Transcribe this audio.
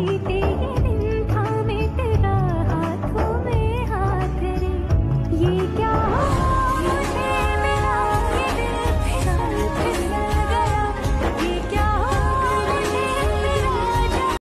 ಪ್ರೀತಿ